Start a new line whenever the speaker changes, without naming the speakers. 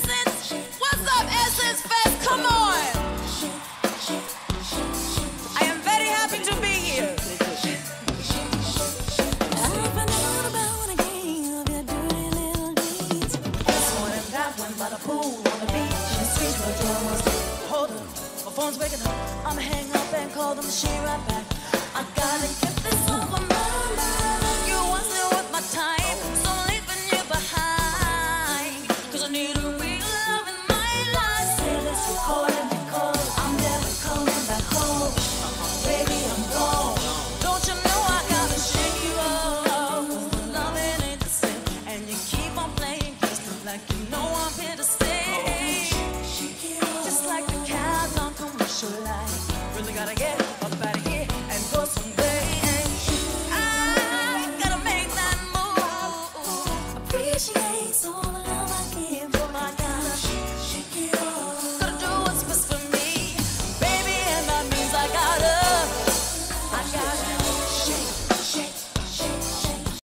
What's up, Essence Fest? Come on! I am very happy to be here.
My phone's waking up. I'ma hang up and call the machine right back. I gotta get this off my mind.
You my time, so I'm leaving you behind. Cause I need gotta get up out of here and go someday. I gotta make that move. Appreciate.